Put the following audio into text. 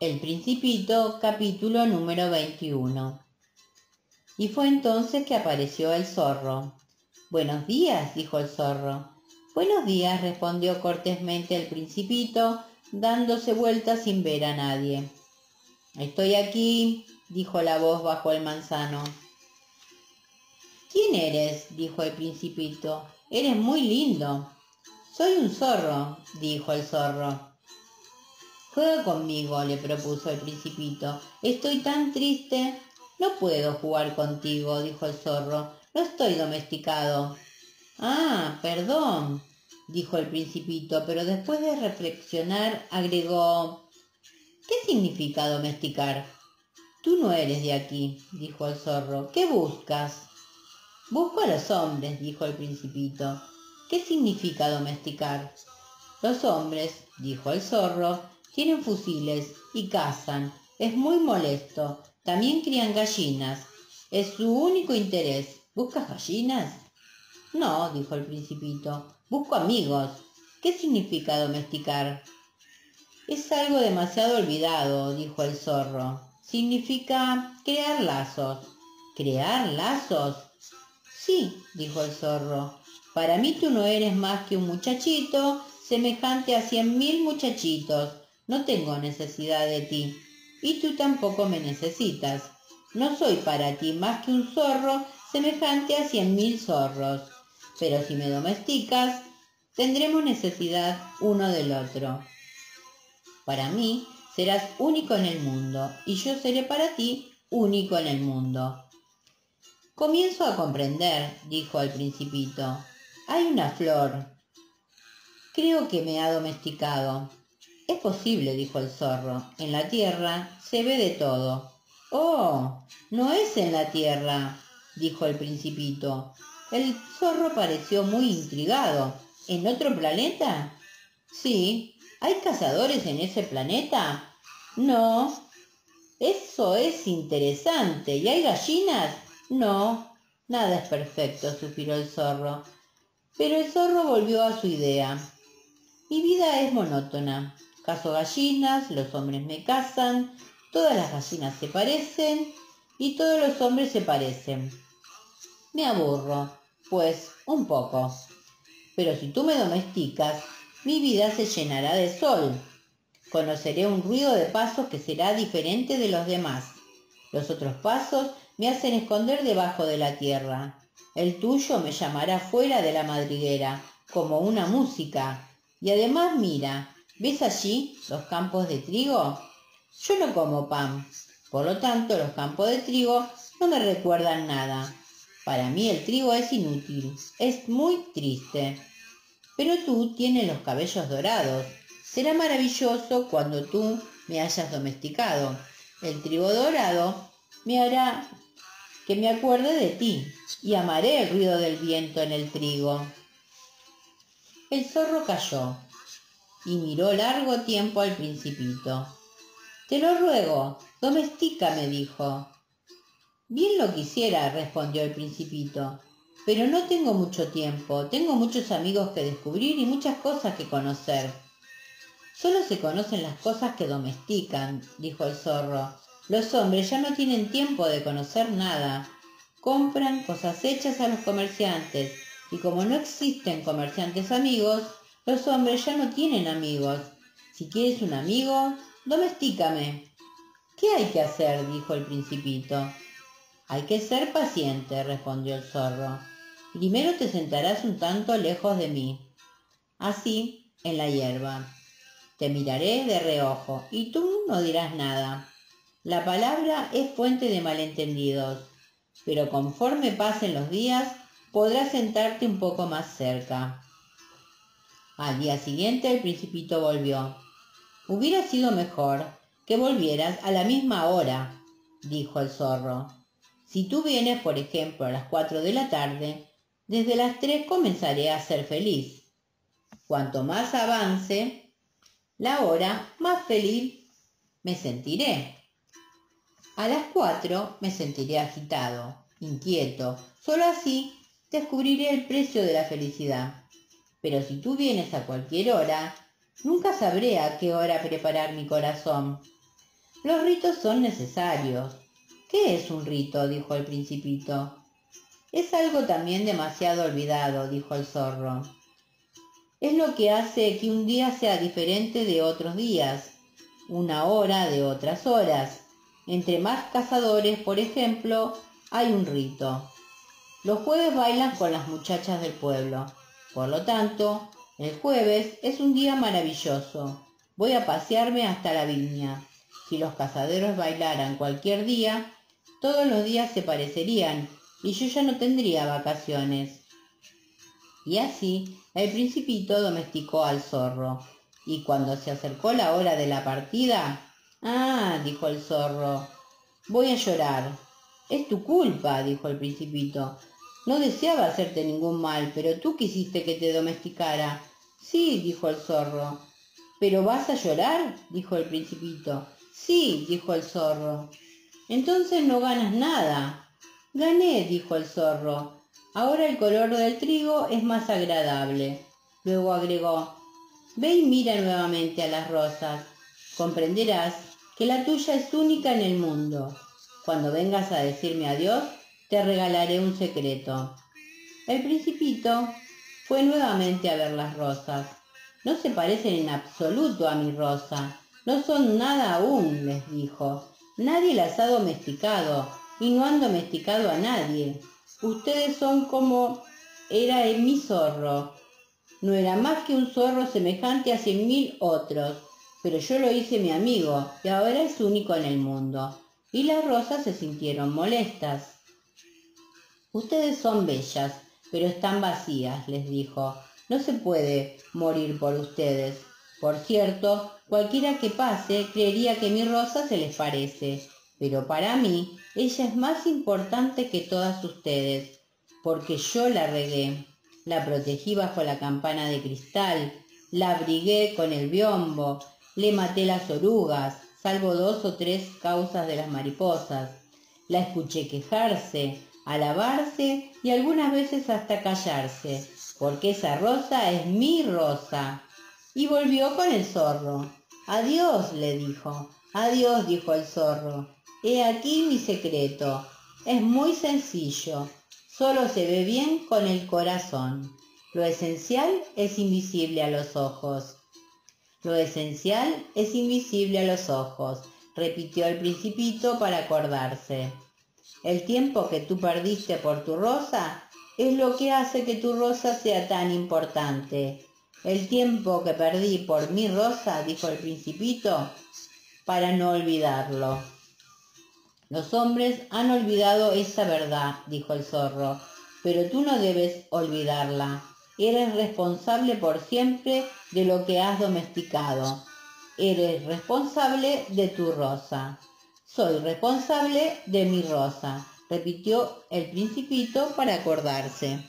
El Principito, capítulo número 21. Y fue entonces que apareció el zorro. Buenos días, dijo el zorro. Buenos días, respondió cortésmente el Principito, dándose vuelta sin ver a nadie. Estoy aquí, dijo la voz bajo el manzano. ¿Quién eres? dijo el Principito. Eres muy lindo. Soy un zorro, dijo el zorro. Juega conmigo, le propuso el principito. Estoy tan triste. No puedo jugar contigo, dijo el zorro. No estoy domesticado. Ah, perdón, dijo el principito, pero después de reflexionar agregó ¿Qué significa domesticar? Tú no eres de aquí, dijo el zorro. ¿Qué buscas? Busco a los hombres, dijo el principito. ¿Qué significa domesticar? Los hombres, dijo el zorro, tienen fusiles y cazan. Es muy molesto. También crían gallinas. Es su único interés. ¿Buscas gallinas? No, dijo el principito. Busco amigos. ¿Qué significa domesticar? Es algo demasiado olvidado, dijo el zorro. Significa crear lazos. ¿Crear lazos? Sí, dijo el zorro. Para mí tú no eres más que un muchachito semejante a cien mil muchachitos no tengo necesidad de ti, y tú tampoco me necesitas. No soy para ti más que un zorro semejante a cien mil zorros. Pero si me domesticas, tendremos necesidad uno del otro. Para mí serás único en el mundo, y yo seré para ti único en el mundo. Comienzo a comprender, dijo el principito. Hay una flor. Creo que me ha domesticado. Es posible, dijo el zorro. En la tierra se ve de todo. Oh, no es en la tierra, dijo el principito. El zorro pareció muy intrigado. ¿En otro planeta? Sí. ¿Hay cazadores en ese planeta? No. Eso es interesante. ¿Y hay gallinas? No. Nada es perfecto, suspiró el zorro. Pero el zorro volvió a su idea. Mi vida es monótona. Caso gallinas, los hombres me casan, todas las gallinas se parecen y todos los hombres se parecen. Me aburro, pues un poco. Pero si tú me domesticas, mi vida se llenará de sol. Conoceré un ruido de pasos que será diferente de los demás. Los otros pasos me hacen esconder debajo de la tierra. El tuyo me llamará fuera de la madriguera, como una música. Y además mira, ¿Ves allí los campos de trigo? Yo no como pan, por lo tanto los campos de trigo no me recuerdan nada. Para mí el trigo es inútil, es muy triste. Pero tú tienes los cabellos dorados. Será maravilloso cuando tú me hayas domesticado. El trigo dorado me hará que me acuerde de ti y amaré el ruido del viento en el trigo. El zorro cayó y miró largo tiempo al principito. Te lo ruego, domestícame, dijo. Bien lo quisiera, respondió el principito, pero no tengo mucho tiempo, tengo muchos amigos que descubrir y muchas cosas que conocer. Solo se conocen las cosas que domestican, dijo el zorro. Los hombres ya no tienen tiempo de conocer nada. Compran cosas hechas a los comerciantes, y como no existen comerciantes amigos, los hombres ya no tienen amigos. Si quieres un amigo, domestícame. ¿Qué hay que hacer? dijo el principito. Hay que ser paciente, respondió el zorro. Primero te sentarás un tanto lejos de mí, así, en la hierba. Te miraré de reojo y tú no dirás nada. La palabra es fuente de malentendidos, pero conforme pasen los días podrás sentarte un poco más cerca. Al día siguiente el principito volvió. Hubiera sido mejor que volvieras a la misma hora, dijo el zorro. Si tú vienes, por ejemplo, a las cuatro de la tarde, desde las tres comenzaré a ser feliz. Cuanto más avance la hora, más feliz me sentiré. A las cuatro me sentiré agitado, inquieto. Solo así descubriré el precio de la felicidad. Pero si tú vienes a cualquier hora, nunca sabré a qué hora preparar mi corazón. Los ritos son necesarios. ¿Qué es un rito? dijo el principito. Es algo también demasiado olvidado, dijo el zorro. Es lo que hace que un día sea diferente de otros días, una hora de otras horas. Entre más cazadores, por ejemplo, hay un rito. Los jueves bailan con las muchachas del pueblo. Por lo tanto, el jueves es un día maravilloso. Voy a pasearme hasta la viña. Si los cazaderos bailaran cualquier día, todos los días se parecerían y yo ya no tendría vacaciones. Y así el principito domesticó al zorro. Y cuando se acercó la hora de la partida, ah, dijo el zorro, voy a llorar. Es tu culpa, dijo el principito. No deseaba hacerte ningún mal, pero tú quisiste que te domesticara. Sí, dijo el zorro. ¿Pero vas a llorar? dijo el principito. Sí, dijo el zorro. Entonces no ganas nada. Gané, dijo el zorro. Ahora el color del trigo es más agradable. Luego agregó, ve y mira nuevamente a las rosas. Comprenderás que la tuya es única en el mundo. Cuando vengas a decirme adiós, te regalaré un secreto. El principito fue nuevamente a ver las rosas. No se parecen en absoluto a mi rosa. No son nada aún, les dijo. Nadie las ha domesticado y no han domesticado a nadie. Ustedes son como era el mi zorro. No era más que un zorro semejante a cien mil otros, pero yo lo hice mi amigo y ahora es único en el mundo. Y las rosas se sintieron molestas. Ustedes son bellas, pero están vacías, les dijo. No se puede morir por ustedes. Por cierto, cualquiera que pase creería que mi rosa se les parece, pero para mí ella es más importante que todas ustedes, porque yo la regué, la protegí bajo la campana de cristal, la abrigué con el biombo, le maté las orugas, salvo dos o tres causas de las mariposas, la escuché quejarse, alabarse y algunas veces hasta callarse, porque esa rosa es mi rosa. Y volvió con el zorro. Adiós, le dijo. Adiós, dijo el zorro. He aquí mi secreto. Es muy sencillo. Solo se ve bien con el corazón. Lo esencial es invisible a los ojos. Lo esencial es invisible a los ojos, repitió el principito para acordarse. El tiempo que tú perdiste por tu rosa es lo que hace que tu rosa sea tan importante. El tiempo que perdí por mi rosa, dijo el principito, para no olvidarlo. Los hombres han olvidado esa verdad, dijo el zorro, pero tú no debes olvidarla. Eres responsable por siempre de lo que has domesticado. Eres responsable de tu rosa. Soy responsable de mi rosa, repitió el principito para acordarse.